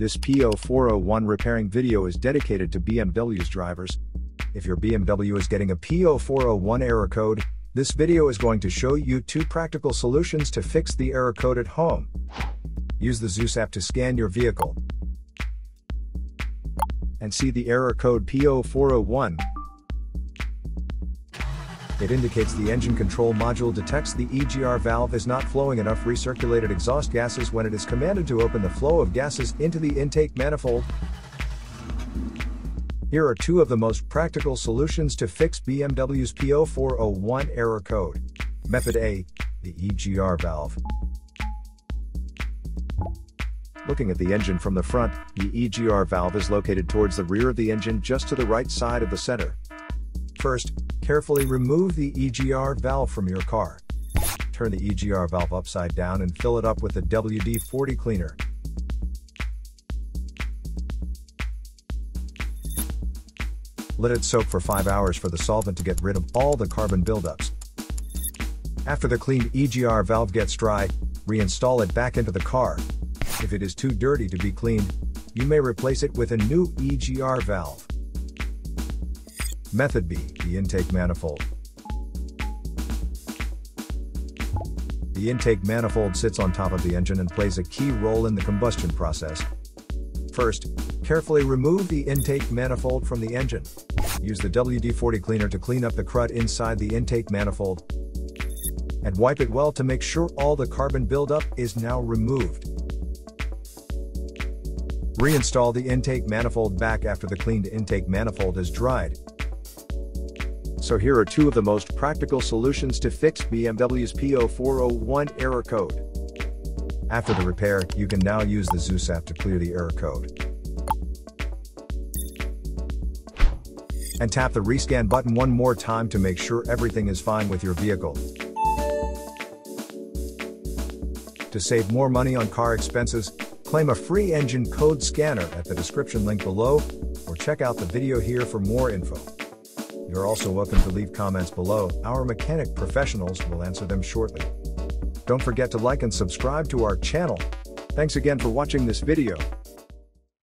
This P0401 repairing video is dedicated to BMW's drivers. If your BMW is getting a P0401 error code, this video is going to show you two practical solutions to fix the error code at home. Use the ZUS app to scan your vehicle and see the error code P0401. It indicates the engine control module detects the EGR valve is not flowing enough recirculated exhaust gases when it is commanded to open the flow of gases into the intake manifold. Here are two of the most practical solutions to fix BMW's P0401 error code. Method A, the EGR valve. Looking at the engine from the front, the EGR valve is located towards the rear of the engine just to the right side of the center. First, carefully remove the EGR valve from your car. Turn the EGR valve upside down and fill it up with the WD-40 cleaner. Let it soak for 5 hours for the solvent to get rid of all the carbon buildups. After the cleaned EGR valve gets dry, reinstall it back into the car. If it is too dirty to be cleaned, you may replace it with a new EGR valve. Method B, the intake manifold. The intake manifold sits on top of the engine and plays a key role in the combustion process. First, carefully remove the intake manifold from the engine. Use the WD-40 cleaner to clean up the crud inside the intake manifold. And wipe it well to make sure all the carbon buildup is now removed. Reinstall the intake manifold back after the cleaned intake manifold has dried. So here are two of the most practical solutions to fix BMW's P0401 error code. After the repair, you can now use the ZUS app to clear the error code. And tap the rescan button one more time to make sure everything is fine with your vehicle. To save more money on car expenses, claim a free engine code scanner at the description link below, or check out the video here for more info. You're also welcome to leave comments below, our mechanic professionals will answer them shortly. Don't forget to like and subscribe to our channel. Thanks again for watching this video.